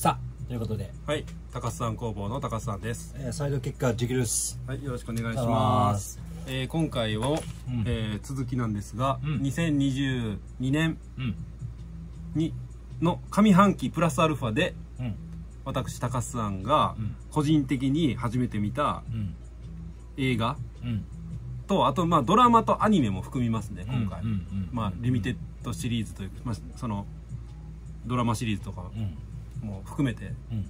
さあということで、はい。高須さん工房の高須さんです。えー、サイドキッカージキルス。はいよろしくお願いしまます。えー今回を、うん。えー続きなんですが、うん。2022年うん。にの上半期プラスアルファでうん。私高須さんがうん。個人的に初めて見たうん。映画うん。とあとまあドラマとアニメも含みますね今回、まあリミテッドシリーズというか、まあ、そのドラマシリーズとかうんも含めてうん。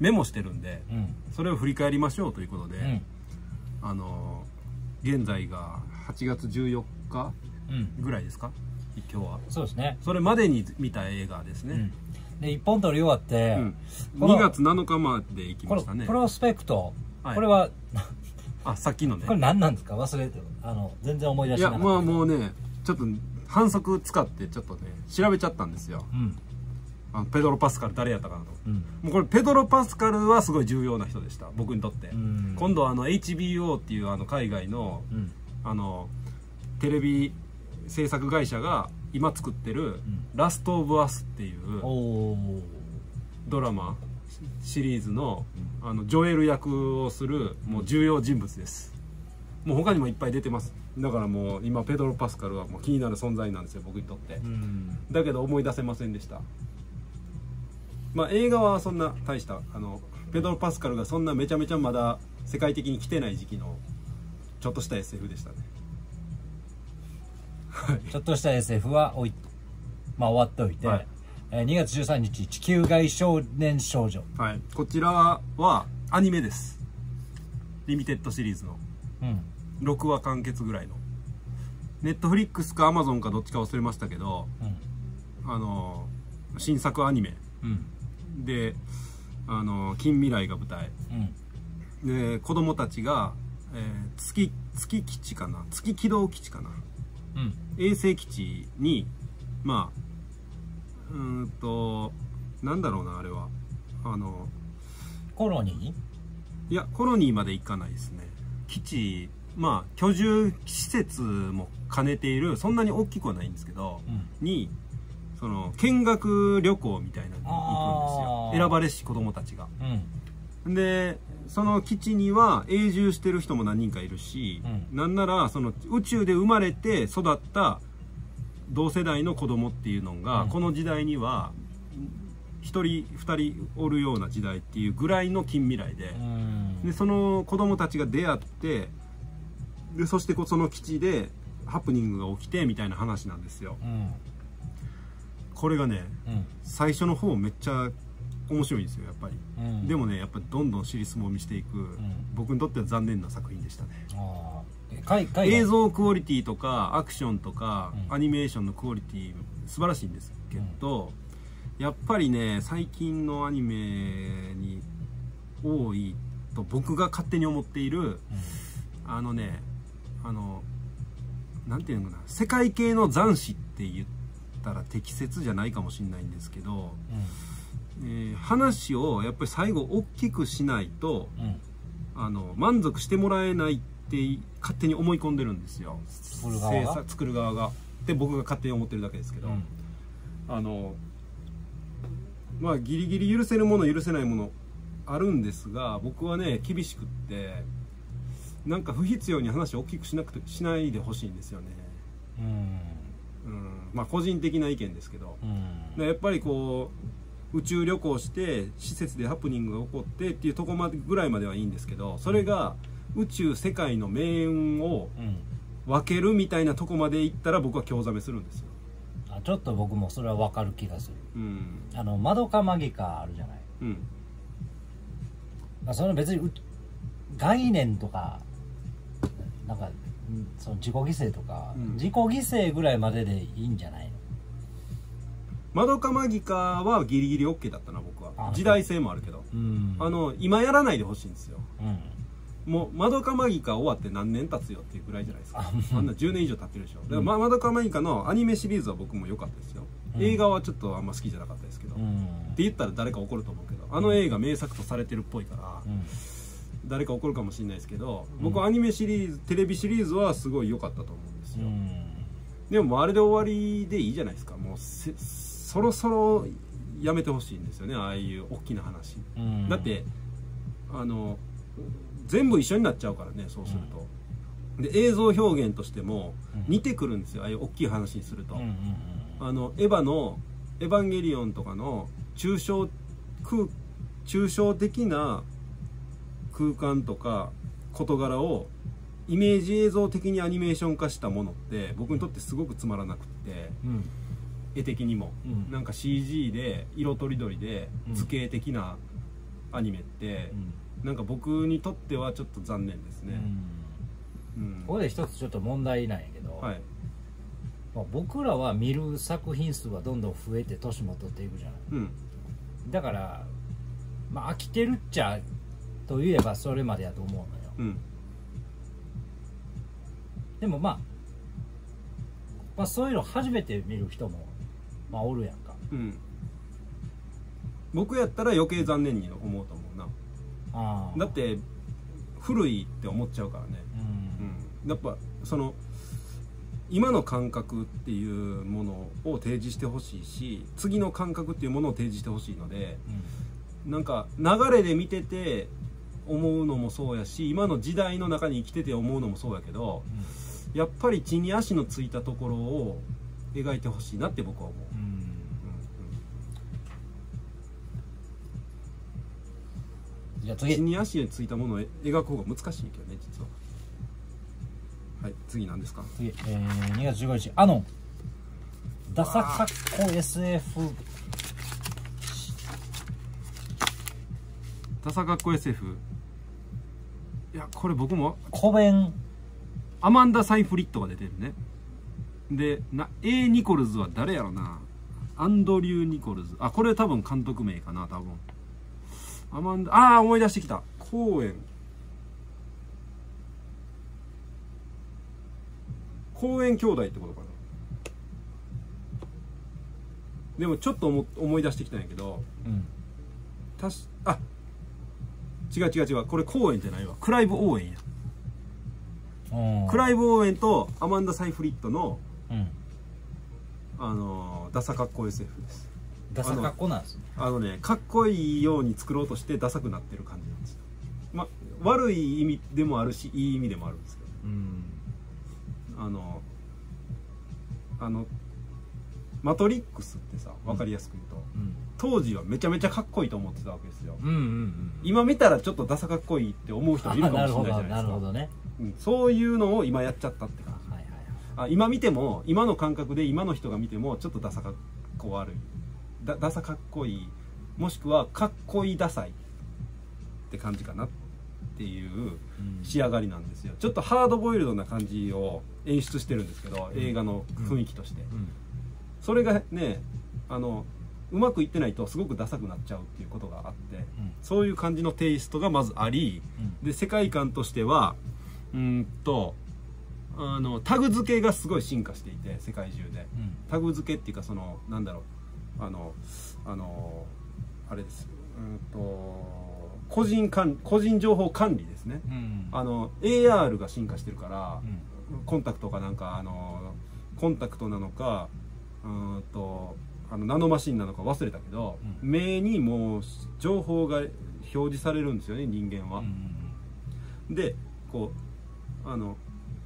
メモしてるんでうん。それを振り返りましょうということで、うん。あのー現在が8月14日うん。ぐらいですか？今日は。そうですね、それまでに見た映画ですね。うん、で一本取り終わって、うん。この2月7日まで行きましたね。プロスペクト、はい。これはあさっきのね。これ何なんですか？忘れてあの全然思い出いやしてなかった。まあもうねちょっと反則使ってちょっとね調べちゃったんですよ。うんあのペドロ・パスカル誰やったかなと。うん。もうこれペドロ・パスカルはすごい重要な人でした。僕にとって、うん。今度あの HBO っていうあの海外のうん。あのテレビ制作会社が今作ってる「ラスト・オブ・アス」っていうドラマシリーズのあのジョエル役をするもう重要人物です。もう他にもいっぱい出てます。だからもう今ペドロ・パスカルはもう気になる存在なんですよ僕にとって。うん。だけど思い出せませんでしたまあ映画はそんな大したあのペドロ・パスカルがそんなめちゃめちゃまだ世界的に来てない時期のちょっとした SF でしたね。ちょっとした SF はおいまあ終わっておいて、はい。えー2月13日地球外少年少女。はい。こちらはアニメです。リミテッドシリーズの。うん。6話完結ぐらいの。ネットフリックスかアマゾンかどっちか忘れましたけどうん。あの新作アニメ。うんであの近未来が舞台。うん。で子供たちが、えー月月基地かな？月軌道基地かな？うん。衛星基地にまあうーんとなんだろうなあれは。あのコロニいやコロニーまで行かないですね。基地まあ居住施設も兼ねているそんなに大きくはないんですけど、ーうん。にその見学旅行みたいなのに行くんですよ。選ばれし子供たちが。うん。でその基地には永住してる人も何人かいるし、うん。なんならその宇宙で生まれて育った同世代の子供っていうのが、うん。この時代には1人2人おるような時代っていうぐらいの近未来で,、うん。でその子供たちが出会ってでそしてその基地でハプニングが起きてみたいな話なんですよ。うんこれがねうん。最初の方めっちゃ面白いんですよやっぱり、うん。でもねやっぱりどんどん尻相撲みしていく、僕にとっては残念な作品でしたね。映像クオリティとかアクションとか、うん。アニメーションのクオリティ素晴らしいんですけど、やっぱりね最近のアニメに多いと僕が勝手に思っているあのねあのなんていうのかな世界系の斬死って言ったら適切じゃないかもしれないんですけど、えー話をやっぱり最後大きくしないとうん。うんあの満足してもらえないって勝手に思い込んでるんですよ。作る側が？制作作る側が。で僕が勝手に思ってるだけですけど、うん。あのまあギリギリ許せるもの許せないものあるんですが僕はね厳しくってなんか不必要に話を大きくしなくてしないでほしいんですよね。うんうんまあ個人的な意見ですけどうん。でやっぱりこう宇宙旅行して施設でハプニングが起こってっていうところまでぐらいまではいいんですけどそれが宇宙世界の命運をうん。分けるみたいなとこまで行ったら僕は興ざめするんですよ。あちょっと僕もそれは分かる気がする。うん。あのマドカマギカあるじゃない。うん。まあその別にう概念とかなんかうんその自己犠牲とか、うん。自己犠牲ぐらいまででいいんじゃないの？マドカマギカはギリギリ OK だったな僕あは時代性もあるけど。うん。あの今やらないでほしいんですよ。うん。もうマドカマギカ終わって何年経つよっていうぐらいじゃないですか。ああんな10年以上経ってるでしょ。だからまマドカマギカのアニメシリーズは僕も良かったですよ。映画はちょっとあんま好きじゃなかったですけど、ってうん言ったら誰か怒ると思うけどあの映画名作とされてるっぽいから、うん誰か怒るかもしれないですけど僕はアニメシリーズテレビシリーズはすごい良かったと思うんですよ、うん。でもあれで終わりでいいじゃないですか。もうせそろそろやめてほしいんですよね。ああいう大きな話、うん。だってあの全部一緒になっちゃうからねそうすると、で映像表現としてもうん。似てくるんですよ。ああいう大きい話にすると、あのエヴァの「エヴァンゲリオン」とかの抽象空抽象的な空間とか事柄をイメージ映像的にアニメーション化したものって僕にとってすごくつまらなくってうん。絵的にも、うん。なんか CG で色とりどりでうん。図形的なアニメって、なんか僕にとってはちょっと残念ですね、うん。うん。ここで一つちょっと問題なんやけど、はい。まあ僕らは見る作品数はどんどん増えて年も取っていくじゃないうん。だからまあ飽きてるっちゃといえばそれまでやと思うのよ。うん。でもまあ、まあ、そういうの初めて見る人もまあおるやんか。うん。僕やったら余計残念に思うと思うな。ああ。だって古いって思っちゃうからね、うん。うん、やっぱその今の感覚っていうものを提示してほしいし次の感覚っていうものを提示してほしいのでなんか流れで見てて思うのもそうやし今の時代の中に生きてて思うのもそうやけどやっぱり地に足のついたところを描いてほしいなって僕は思う、うん。うん。うんじゃあうん、地次に足についたものを描く方が難しいけどね実は。はい次何ですか？次、えー、2月15日アノン。ダサかっこ SF ダサかっこ SF いやこれ僕もコベン。アマンダ・サイフリットが出てるね。でな A・ ニコルズは誰やろな。アンドリュー・ニコルズ。あこれ多分監督名かな多分。アマンダああ思い出してきた。公園公園兄弟ってことかな。でもちょっと思思い出してきたんやけど。うん。たしあ違う違う違う。これ公園じゃないわ。クライブ・オーエンや。うんクライブ・オーエンとアマンダ・サイフリットの、うん。あのーダサかっこ SF です。ダサかっこなんですね。あのねかっこいいように作ろうとしてダサくなってる感じなんですよ。ま悪い意味でもあるしいい意味でもあるんですけうん。どあのあのマトリックスってさ分かりやすく言うと、うん。当時はめちゃめちゃかっこいいと思ってたわけですよ。うんうんうん。今見たらちょっとダサかっこいいって思う人もいるかもしれないじゃないですか。なるほどねうんそういうのを今やっちゃったって感じ。はいはいあ今見ても今の感覚で今の人が見てもちょっとダサかっこ悪い。だダサかっこいい。もしくはかっこいいダサいって感じかなっていううん。仕上がりなんですよ。ちょっとハードボイルドな感じを演出してるんですけど映画の雰囲気として。うんそれがねあのうまくいってないとすごくダサくなっちゃうっていうことがあってうん。そういう感じのテイストがまずありうん。で世界観としてはうーんとあのタグ付けがすごい進化していて世界中で。うん。タグ付けっていうかそのなんだろうあのあのあれです。うんと個人管個人情報管理ですね。うん。あの AR が進化してるからうん。コンタクトかなんかあのコンタクトなのかうーんとあのナノマシンなのか忘れたけど、う目にもう情報が表示されるんですよね人間は。うんでこうあの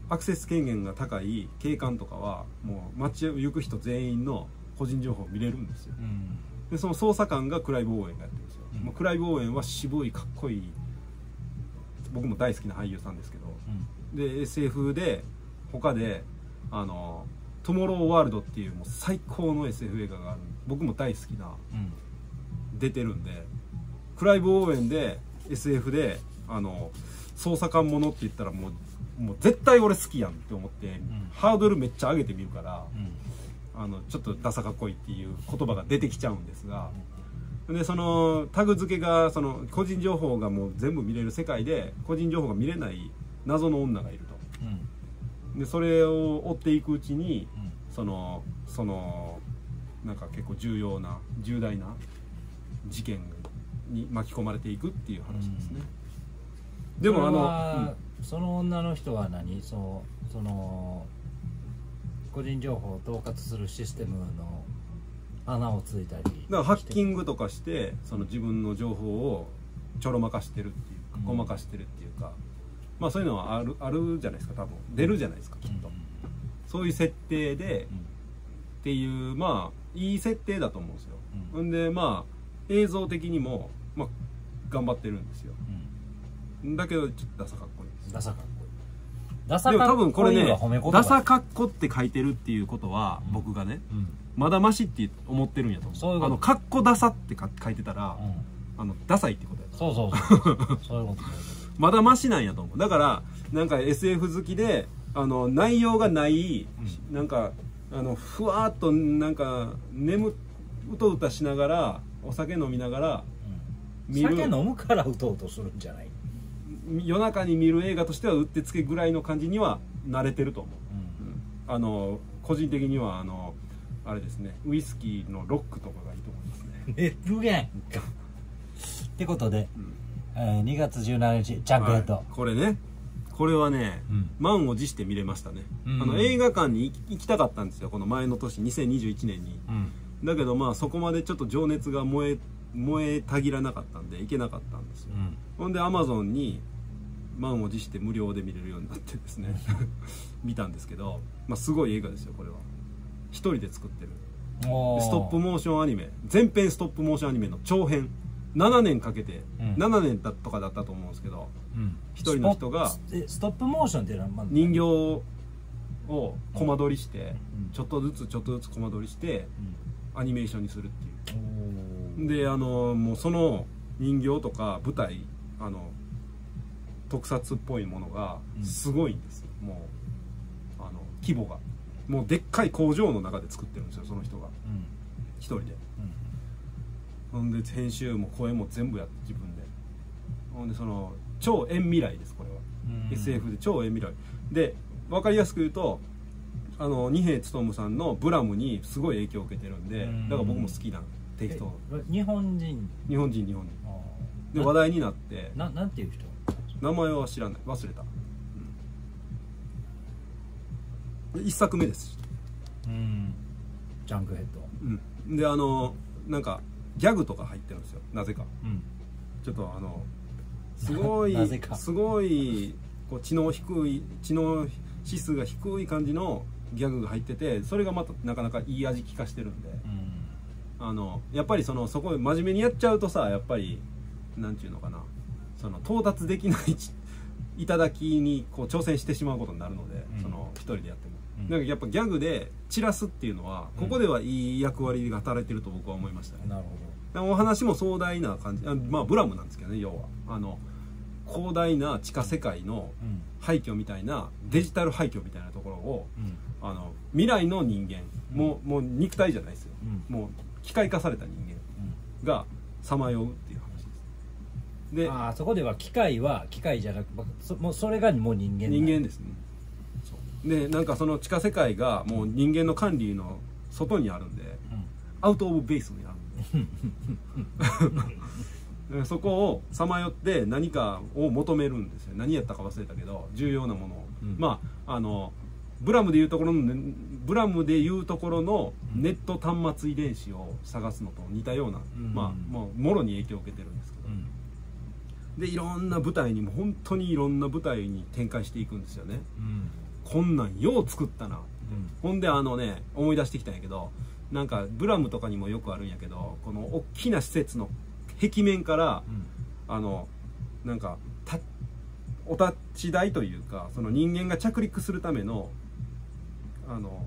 アクセス権限が高い警官とかはもう街行く人全員の個人情報を見れるんですよ。うん。でその捜査官がクライブ・オーエンがやってるんですよ、うん。もうクライブ・オーエンは渋いかっこいい僕も大好きな俳優さんですけど。うん。で SF で他であの「トゥモローワールド」っていうもう最高の SF 映画がある。僕も大好きなうん。出てるんでクライブ・オーエンで SF であの捜査官ものって言ったらもうもう絶対俺好きやんって思って、ん。ハードルめっちゃ上げてみるからうん。あのちょっとダサかっこいいっていう言葉が出てきちゃうんですがでそのタグ付けがその個人情報がもう全部見れる世界で個人情報が見れない謎の女がいるうん。とでそれを追っていくうちにうん。そのそのなんか結構重要な重大な事件に巻き込まれていくっていう話ですね、でもあの、はその女の人は何？そうその個人情報を統括するシステムの穴をついたりだからハッキングとかしてその自分の情報をちょろまかしてるっていうかうん。ごまかしてるっていうか、まあそういうのはあるあるじゃないですか多分。出るじゃないですかきっと、そういう設定でっていうまあいい設定だと思うんですよ、うん。ほんでまあ映像的にも、まあ、頑張ってるんですよ。だけどちょっとダサかっこいいです。ダサかっこいい。ダサでもかっこいい多分これねダサかっこって書いてるっていうことは、うん。僕がねうん。まだマシって思ってるんやと思う。あのかっこダサってか書いてたら、うん。あのダサいってことやそうそうそう。そういうこと まだマシなんやと思う。だからなんか SF 好きであの内容がない、なんかあのふわーっとなんか眠うとうたしながらお酒飲みながらうん。見る。酒飲むからうとうとするんじゃない？夜中に見る映画としてはうってつけぐらいの感じには慣れてると思う、うん。うん。あの個人的にはあのあれですね。ウイスキーのロックとかがいいと思いますね、寝るやんか。ってことで、うんえー2月17日ジャンクヘッド、はい。これね。これはね、うん。満を持して見れましたね、うん。あの映画館に行きたかったんですよ。この前の年2021年に。うん。だけどまあそこまでちょっと情熱が燃え燃えたぎらなかったんで行けなかったんですよ、うん。ほんでアマゾンに満を持して無料で見れるようになってですね。見たんですけど、まあ、すごい映画ですよこれは。一人で作ってる。ストップモーションアニメ。全編ストップモーションアニメの長編7年かけて、うん。7年だとかだったと思うんですけどうん。一人の人がストップえストップモーションっていうのは、まあ、人形をコマ撮りして、うん。ちょっとずつちょっとずつコマ撮りしてアニメーションにするっていう。であのもうその人形とか舞台あの特撮っぽいものがうん。すごいんですよ、もうあの規模が。もうでっかい工場の中で作ってるんですよその人が。うん。一人で。うんほんで編集も声も全部やって自分で。ほんでその超遠未来ですこれは、うん。SF で超遠未来。で分かりやすく言うとあの二瓶勉さんの「ブラム」にすごい影響を受けてるんでうん。だから僕も好きなテイスト。え日本人？日本人日本人。あで話題になって。ーななんていう人？名前は知らない。忘れた、うん、一作目です、うん。ジャンクヘッド。うん、であのなんかギャグとか入ってるんですよ。なぜか。うん。ちょっとあの すごいすごいこう知能低い知能指数が低い感じのギャグが入っててそれがまたなかなかいい味効かしてるんで。うん。あのやっぱりそのそこ真面目にやっちゃうとさやっぱりなんていうのかな。その到達できないち頂きにこう挑戦してしまうことになるので、うん。その一人でやっても、うん。だからやっぱギャグで散らすっていうのはここではいい役割が働いてると僕は思いましたね、なるほでお話も壮大な感じあまあブラムなんですけどね要は。あの広大な地下世界の廃墟みたいなデジタル廃墟みたいなところをうん。あの未来の人間もうもう肉体じゃないですよ。うん。もう機械化された人間がさまようっていう話でああそこでは機械は機械じゃなくそもうそれがもう人間人間ですね。でなんかその地下世界がもう人間の管理の外にあるんでアウト・オブ・ベースにあるんでで そこをさまよって何かを求めるんですよ。何やったか忘れたけど重要なものを、うん。まああのブラムでいうところの、ね、ブラムでいうところのネット端末遺伝子を探すのと似たような、うん。まあもうもろに影響を受けてるでいろんな舞台にも本当にいろんな舞台に展開していくんですよね。うん。こんなんよう作ったな。うん。ほんであのね思い出してきたんやけどなんかブラムとかにもよくあるんやけどこの大きな施設の壁面からあのなんかたお立ち台というかその人間が着陸するためのあの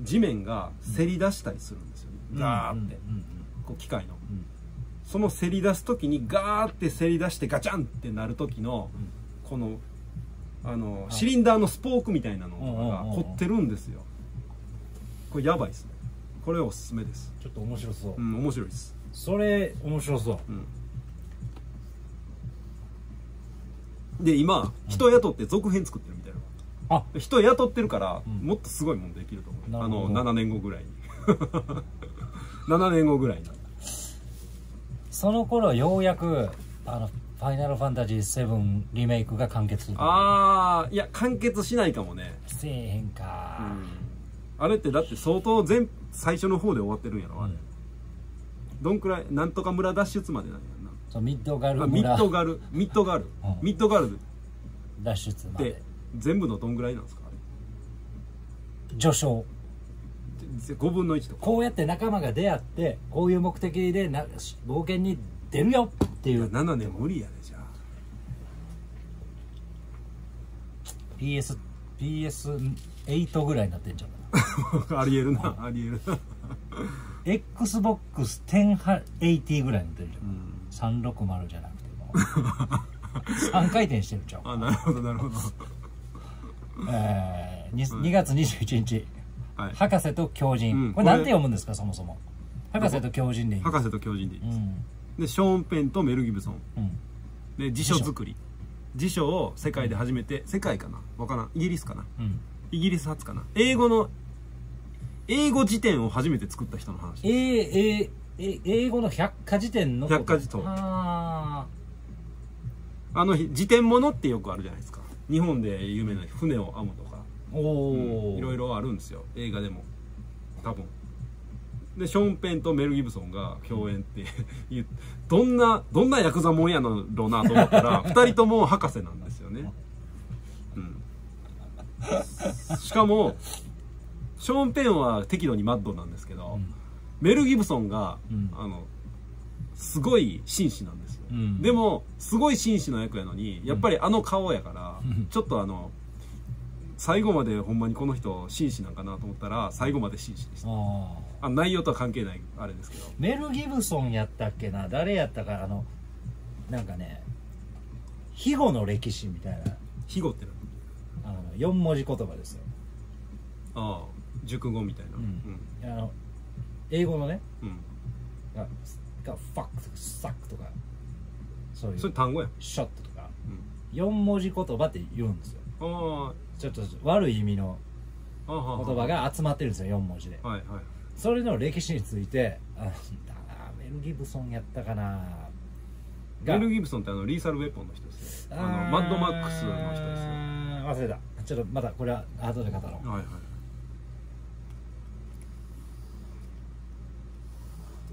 地面がせり出したりするんですよね、うん。ガーって、うん。こう機械の。うんそのせり出す時にガーってせり出してガチャンってなる時のこのあのあシリンダーのスポークみたいなのが凝ってるんですよ。これやばいですね。これおすすめです。ちょっと面白そう、うん面白いです。それ面白そう。うん。で今人雇って続編作ってるみたいな。あ。人雇ってるから、うん。もっとすごいもんできると思う。あの7年後ぐらいに。7年後ぐらいにその頃ようやくあの「ファイナルファンタジー7」リメイクが完結する。ああいや完結しないかもね、せえへんか。うん、あれってだって相当全最初の方で終わってるんやろあれ、どんくらいなんとか村脱出までなんやそうミッドガルなあミ村ッドガル。ミッドガル、うん。ミッドガル。脱出まで。全部のどんぐらいなんですかあれ。序章。ぜ5分の1とか。こうやって仲間が出会ってこういう目的でな冒険に出るよっていう。7年無理やでじゃ PS PS8 ぐらいになってんじゃんあありえるな ありえるな。XBOX1080 ぐらいになってるじゃん、うん。360じゃなくても。3回転してるじゃん、あなるほどなるほど。えー、にうん 2, 月21日はい。博士と狂人、うん。これなんて読むんですかそもそも？博士と狂人でいい。博士と狂人でいいです、うん。でショーン・ペンとメル・ギブソン。うん。で辞書作り。辞書を世界で初めて世界かな？わからん。イギリスかな？うん。イギリス初かな？英語の英語辞典を初めて作った人の話えー、えー、え英語の百科事典のこと？百科事典。あ。あの辞典ものってよくあるじゃないですか。日本で有名な船を編むとかいろいろあるんですよ。映画でも。多分。でショーン・ペンとメル・ギブソンが共演っていうどんなどんなヤクザもんやのろうなと思ったら 2人とも博士なんですよね、うん、しかもショーン・ペンは適度にマッドなんですけど、うん。メル・ギブソンが、うん。あのすごい紳士なんですよ、うん。でもすごい紳士の役やのにやっぱりあの顔やから、うん。ちょっとあの最後までほんまにこの人紳士なんかなと思ったら最後まで紳士でした。あ内容とは関係ないあれですけど。メル・ギブソンやったっけな？誰やったかあのなんかね肥後の歴史みたいな。肥後ってなあの4文字言葉ですよ。ああ熟語みたいな。うん。あの英語のね。うん、うんががファックとかサックとかそういう。それ単語や、ショットとか。うん、4文字言葉って言うんですよ。あちょっと悪い意味の言葉が集まってるんですよ4文字で。はいはい。それの歴史についてああメル・ギブソンやったかな。メル・ギブソンってあのリーサル・ウェポンの人ですよ。あのマッドマックスの人ですよ。よ忘れた。ちょっとまたこれは後で語ろう。はいはい。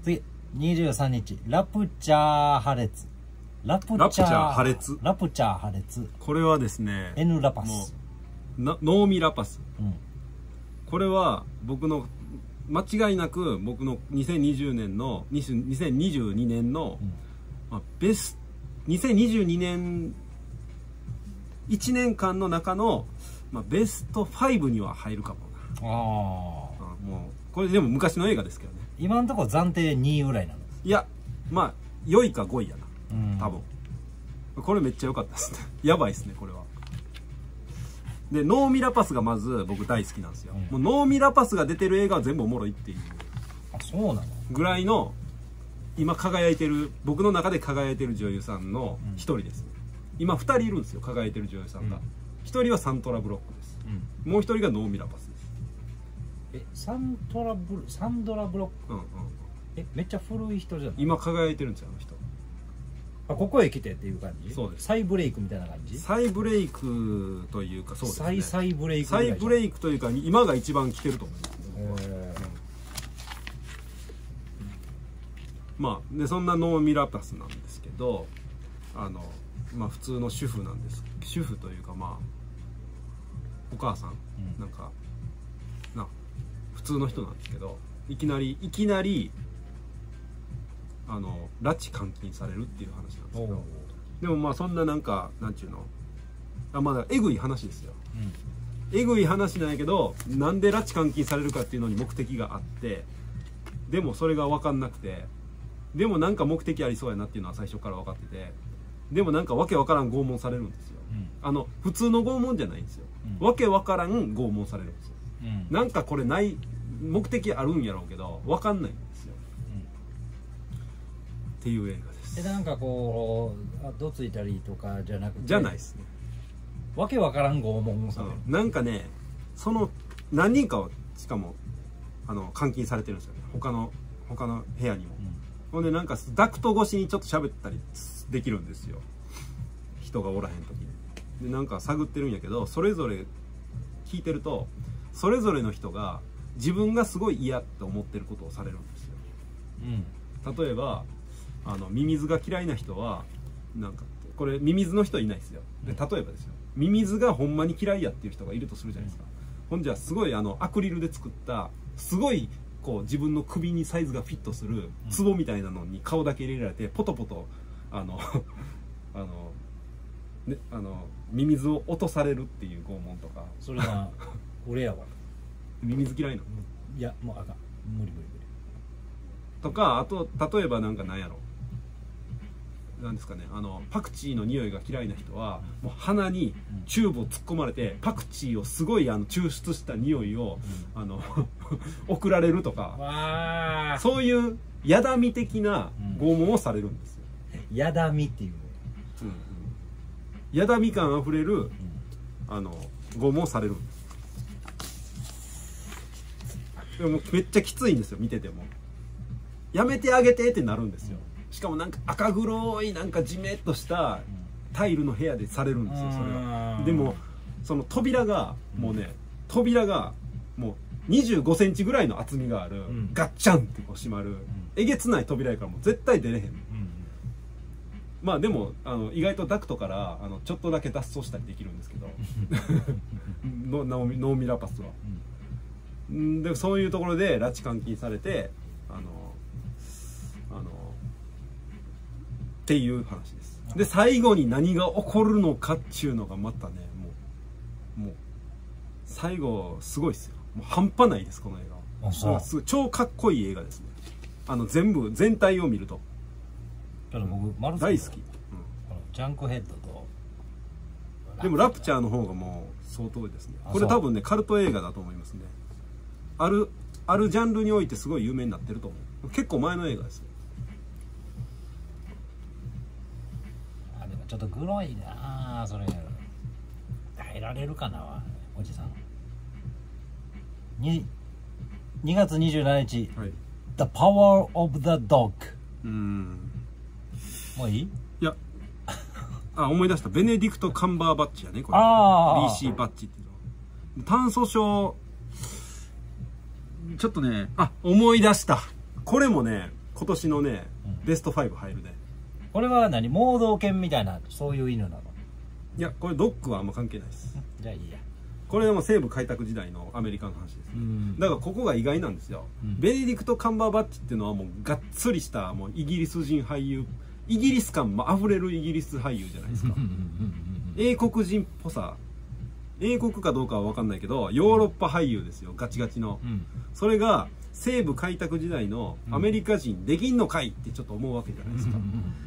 次23日。ラプチャー破裂。ラプチャー破裂。ラプチャー破裂。これはですね N ラパもスノーミ・ラパス。うん。これは僕の間違いなく僕の2020年の20 2022年の、うん。まあ、ベス2022年1年間の中の、まあ、ベスト5には入るかもな。あああもうこれでも昔の映画ですけどね。今のところ暫定2位ぐらいなの？いやまあ4位か5位やな。うん。多分、これめっちゃ良かったですね。やばいですねこれはでノーミラパスがまず僕大好きなんですよ、うん。もうノーミラパスが出てる映画は全部おもろいっていう。あそうなの？ぐらいの今輝いてる僕の中で輝いてる女優さんの一人です、ね今2人いるんですよ輝いてる女優さんが。うん。一、人はサントラブロックです。うん。もう一人がノーミラパスです。えサントラブルサンドラブロック？うんうん。えめっちゃ古い人じゃない？今輝いてるんですよあの人あここへ来てっていう感じ？そうです。再ブレイクみたいな感じ？再ブレイクというかそうですね。再再ブレイク再ブレイクというか今が一番来てると思いますまあでそんなノーミラパスなんですけどあのまあ普通の主婦なんです。主婦というかまあお母さん、うん。なんかな普通の人なんですけどいきなりいきなりあの拉致監禁されるっていう話なんですけど。でもまあそんななんかなんちゅうの？あまだえぐい話ですよ。えぐい話なんやけどなんで拉致監禁されるかっていうのに目的があってでもそれが分かんなくてでもなんか目的ありそうやなっていうのは最初から分かっててでもなんかわけわからん拷問されるんですよ。うん。あの普通の拷問じゃないんですよ、うん。わけわからん拷問されるんですよ。うん。うんなんかこれない目的あるんやろうけど分かんない。んですよっていう映画です。でなんかこうあどついたりとかじゃなくてじゃないですね。わけわからん拷問をされる。うん。なんかねその何人かはしかもあの監禁されてるんですよね。他の他の部屋にも。ほんでなんかダクト越しにちょっと喋ったりできるんですよ。人がおらへん時に。でなんか探ってるんやけどそれぞれ聞いてるとそれぞれの人が自分がすごい嫌って思ってることをされるんですよ。うんうん。例えばあのミミズが嫌いな人はなんかこれミミズの人いないですよ。で例えばですよ。ミミズがほんまに嫌いやっていう人がいるとするじゃないですか、ほんじゃすごいあのアクリルで作ったすごいこう自分の首にサイズがフィットする壺みたいなのに顔だけ入れられてポトポトあの あの、ね、あのミミズを落とされるっていう拷問とか。それは 俺やわ。ミミズ嫌いなの？いやもうあかん。無理無理無理。とかあと例えばなんかなんやろなんですかねあのパクチーの匂いが嫌いな人はもう鼻にチューブを突っ込まれてパクチーをすごいあの抽出した匂いを、あの 送られるとかそういうやだみ的な拷問をされるんですよ、やだみっていう。ねうん。うんやだみ感あふれるあの拷問をされる。んですでもめっちゃきついんですよ見てても。やめてあげてってなるんですよしかもなんか赤黒いなんかじめっとしたタイルの部屋でされるんですよそれは。うんでもその扉がもうね扉がもう2 5センチぐらいの厚みがある、ん。ガッチャンってこう閉まる、えげつない扉やからもう絶対出れへん。うんまあでもあの意外とダクトからあのちょっとだけ脱走したりできるんですけど。ノノーミノーミラパスは。んでそういうところで拉致監禁されてあのっていう話です。で最後に何が起こるのかっていうのがまたねもうもう最後すごいですよ。もう半端ないですこの映画は。超かっこいい映画ですね。あの全部全体を見ると。ちょっと僕マル大好き、このジャンクヘッドとうんでもラプチャーの方がもう相当ですね。これ多分ねカルト映画だと思いますねあるあるジャンルにおいてすごい有名になってると思う。結構前の映画ですよちょっとグロいなあそれ。耐えられるかなおじさん。に2月27日。はい「The Power of the Dog うん」もういい？いや。あ思い出した。ベネディクト・カンバーバッチやねこれ。ああ BC バッチっていうの炭素症。ちょっとねあ思い出した。これもね今年のね、うん。ベスト5入るねこれは何？盲導犬みたいなそういう犬なの？いやこれドッグはあんま関係ないです。じゃあいいや。これはもう西部開拓時代のアメリカの話です。うん。だからここが意外なんですよ、うん。ベネディクト・カンバーバッチっていうのはもうがっつりしたもうイギリス人俳優。イギリス感あふれるイギリス俳優じゃないですか。英国人っぽさ。英国かどうかは分かんないけどヨーロッパ俳優ですよ。ガチガチの。うん。それが西部開拓時代のアメリカ人できんのかいってちょっと思うわけじゃないですか。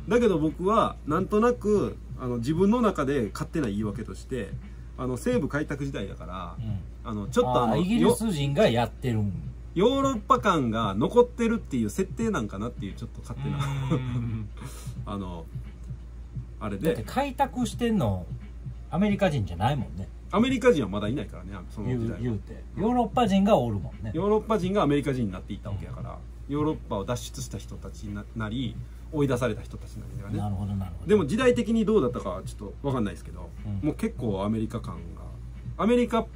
だけど僕はなんとなくあの自分の中で勝手な言い訳としてあの西部開拓時代だからうん。あのちょっとあのイギリよス人がやってる。んヨーロッパ感が残ってるっていう設定なんかなっていうちょっと勝手な。あのあれで。開拓してんのアメリカ人じゃないもんねアメリカ人はまだいないからねその時代は。言うて。ヨーロッパ人がおるもんね。ヨーロッパ人がアメリカ人になっていったわけやからヨーロッパを脱出した人たちにななり追い出された人たちなりがね。なるほどなるほど。でも時代的にどうだったかはちょっと分かんないですけど、うん。もう結構アメリカ感がアメリカっ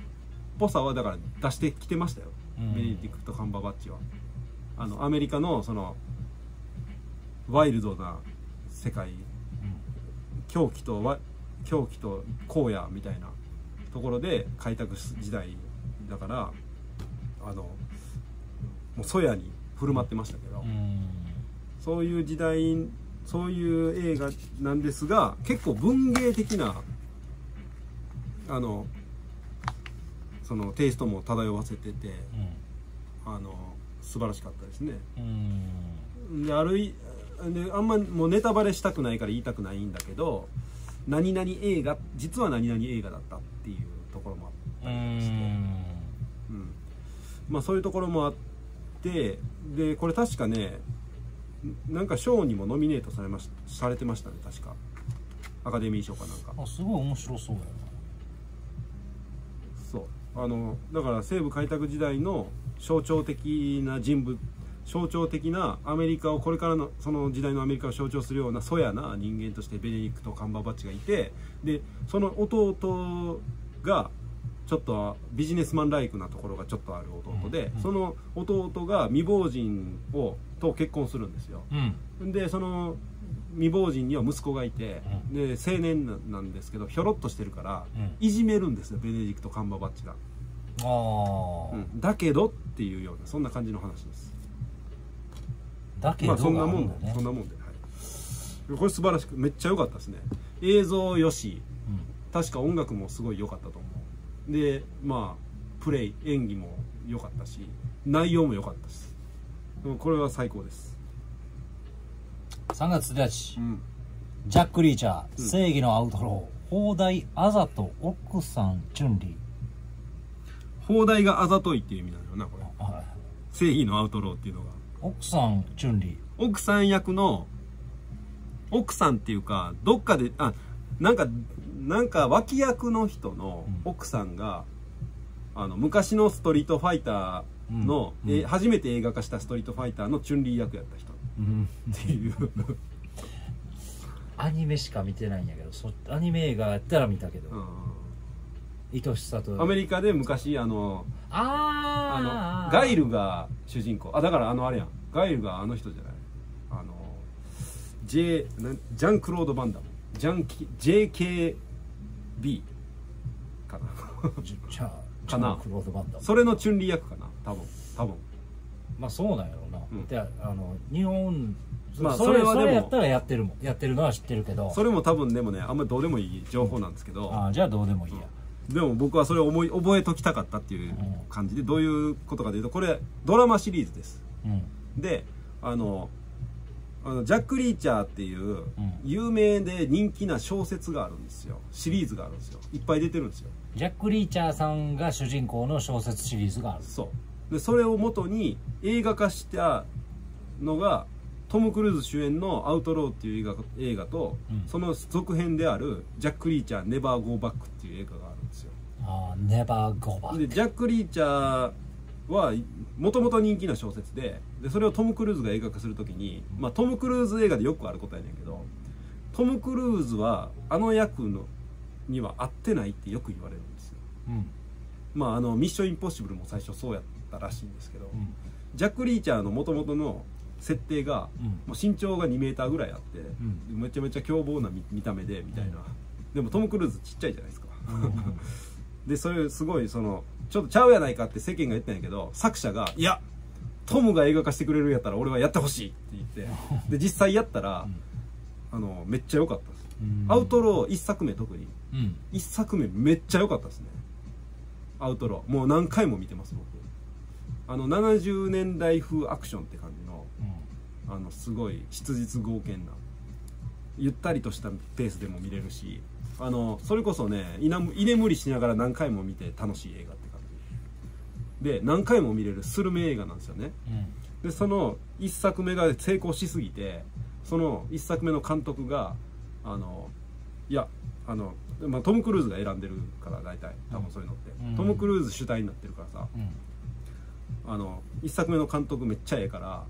ぽさはだから出してきてましたよ、うん。ベネディクト・カンバーバッチは。あのアメリカのそのワイルドな世界狂気とわ狂気と荒野みたいなところで開拓時代だからあのもうそやに振る舞ってましたけど、うん。うんそういう時代そういう映画なんですが結構文芸的なあのそのテイストも漂わせててあの素晴らしかったですね。うん。であるいであんまもうネタバレしたくないから言いたくないんだけど何々映画実は何々映画だったっていうところもあったりして、うん。まあそういうところもあってでこれ確かねなんか賞にもノミネートされましされてましたね確か。アカデミー賞かなんか。あすごい面白そうやそう。あのだから西部開拓時代の象徴的な人物象徴的なアメリカをこれからのその時代のアメリカを象徴するようなそやな人間としてベネディクト・カンバーバッチがいてでその弟がちちょっとビジネスマンライクなところがちょっとある弟で、うんその弟が未亡人をと結婚するんですよ。うん。でその未亡人には息子がいて、うで青年ななんですけどひょろっとしてるから、うん。いじめるんですよベネディクト・カンバーバッチが、ああ、うん。だけどっていうようなそんな感じの話ですだけどまあそんなもんで、ね。そんなもんで、はい、これ素晴らしくめっちゃ良かったですね。映像よし。確か音楽もすごい良かったと思う。でまあプレイ演技も良かったし内容も良かったし。これは最高です、うん、3月1日。うん、ジャック・リーチャー、うん。正義のアウトロー。砲台あざと奥さんチュンリ砲台があざといっていう意味なのよなこれ。ー、はい、正義のアウトローっていうのが奥さんチュンリ奥さん役の奥さんっていうかどっかであなんかなんか脇役の人のうん。奥さんが、あの昔のストリートファイターの、うん。うんえ初めて映画化したストリートファイターのチュンリー役やった人。ー、うん、っていう。アニメしか見てないんやけどそアニメ映画やったら見たけど、うん愛しさと。アメリカで昔あのああのガイルが主人公。あだからあのあれやん。ガイルがあの人じゃない。あの J なんジャンクロード・バンダム。ジャンキ JKB かな。じじゃあ かな。ジョンクロードバンダム。それのチュンリー役かな。多分。多分。まあそうなんやろうな、うん。であの日本まあそれはでもそれやったらやってるもん。やってるのは知ってるけど。それも多分でもねあんまりどうでもいい情報なんですけど、ああじゃあどうでもいいや、でも僕はそれを思い覚えときたかったっていう感じでどういうことかというとこれドラマシリーズです。うん。であのあのジャック・リーチャーっていううん。有名で人気な小説があるんですよ。シリーズがあるんですよ。いっぱい出てるんですよ。ジャック・リーチャーさんが主人公の小説シリーズがある。そう。でそれをもとに映画化したのがトム・クルーズ主演の「アウトロー」っていう映画映画と、うん。その続編である「ジャック・リーチャーネバー・ゴーバック」っていう映画があネバーゴーバーでジャック・リーチャーはもともと人気な小説ででそれをトム・クルーズが映画化するときに、まあ、トム・クルーズ映画でよくあることやねんけどトム・クルーズはあの役のには合ってないってよく言われるんですよ。うん。まああのミッション・インポッシブルも最初そうやったらしいんですけど、うん。ジャック・リーチャーのもともとの設定が、うん。もう身長が2メーターぐらいあって、うめちゃめちゃ凶暴な見見た目でみたいな、でもトム・クルーズちっちゃいじゃないですか、でそれすごいそのちょっとちゃうやないかって世間が言ったんやけど作者が「いやトムが映画化してくれるんやったら俺はやってほしい」って言ってで実際やったら、あのめっちゃ良かったです、うん。アウトロー1作目特に。うん。1作目めっちゃ良かったですね。アウトロー。もう何回も見てます僕。あの70年代風アクションって感じのあのすごい質実剛健なゆったりとしたペースでも見れるしあのそれこそね居眠りしながら何回も見て楽しい映画って感じ。で何回も見れるスルメ映画なんですよね。うん。でその1作目が成功しすぎてその1作目の監督があのいやあの、まあ、トム・クルーズが選んでるから大体。多分そういうのって、うん。トム・クルーズ主体になってるからさ。うん。あの1作目の監督めっちゃええから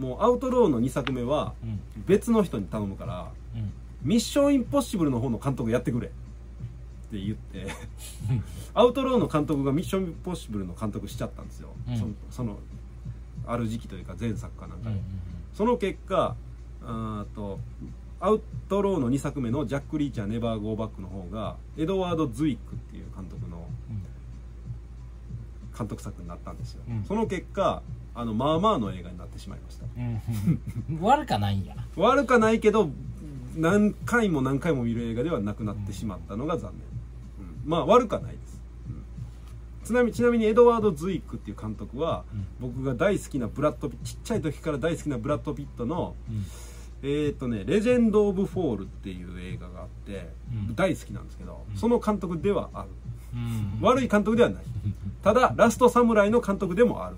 うん。もうアウトローの2作目はうん。別の人に頼むからうんミッションインポッシブルの方の監督やってくれ。って言って。アウトローの監督がミッションインポッシブルの監督しちゃったんですよ、うん。そのそのある時期というか前作かなんかで、うんその結果とアウトローの2作目の「ジャック・リーチャー・ネバー・ゴーバック」の方がエドワード・ズイックっていう監督の監督作になったんですよ、うん。その結果あのまあまあの映画になってしまいました。うんうん。悪かないんや。悪かないけど何回も何回も見る映画ではなくなってしまったのが残念、うん。まあ悪かないです、うん。ちなみちなみにエドワード・ズイックっていう監督は、僕が大好きなブラッドピちっちゃい時から大好きなブラッド・ピットのうん。えーとね「レジェンド・オブ・フォール」っていう映画があって、うん。大好きなんですけど、うん。その監督ではある。うん。悪い監督ではない。ただラストサムライの監督でもある。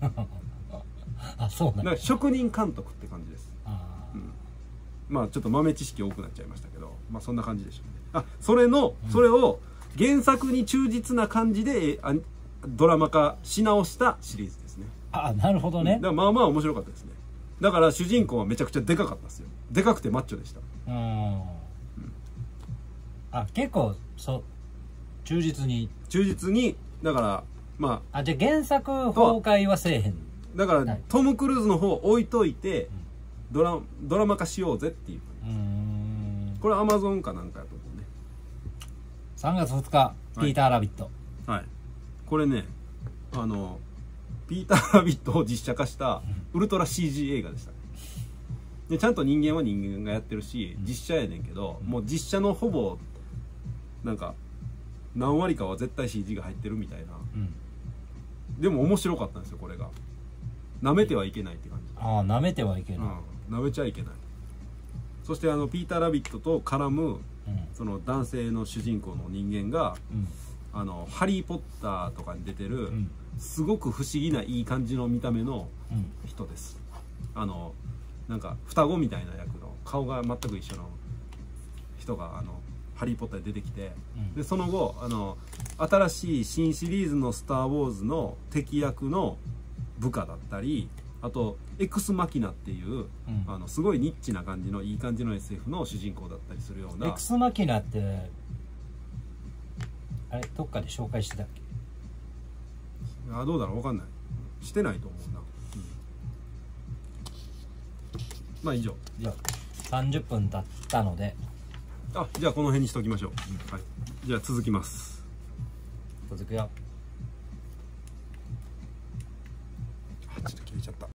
あそうなんやだ職人監督って感じですまあちょっと豆知識多くなっちゃいましたけどまあそんな感じでしょうね。あそれのそれを原作に忠実な感じでえあドラマ化し直したシリーズですね。あなるほどね。だからまあまあ面白かったですね。だから主人公はめちゃくちゃでかかったですよ。でかくてマッチョでした。うんあ結構そう忠実に。忠実にだからまあじゃあ原作崩壊はせえへん。あだから、はい。トム・クルーズの方を置いといて、ドラドラマ化しようぜっていうこれアマゾンかなんかやと思うね。3月2日「ピーター・ラビット。はい。これねあのピーター・ラビットを実写化したウルトラ CG 映画でした。でちゃんと人間は人間がやってるし実写やねんけどもう実写のほぼなんか何割かは絶対 CG が入ってるみたいな」うん。でも面白かったんですよこれが。舐めてはいけないって感じ。ああなめてはいけない、うん、舐めちゃいけない。そしてあのピーター・ラビットと絡むうん。その男性の主人公の人間がうん。あのハリー・ポッターとかに出てる、うん。すごく不思議ないい感じの見た目のうん。人です。あのなんか双子みたいな役の顔が全く一緒の人があのハリー・ポッターに出てきてうん。でその後あの新しい新シリーズの「スター・ウォーズ」の敵役の部下だったりあと「エクスマキナ」っていう、うん、あのすごいニッチな感じのいい感じの SF の主人公だったりするような。エクスマキナってあれどっかで紹介してたっけ？あどうだろう？分かんない。してないと思うな、うん、まあ以上。じゃあ30分経ったので。あじゃあこの辺にしておきましょう、はい、じゃあ続きます。続くよ。あちょっと切れちゃった。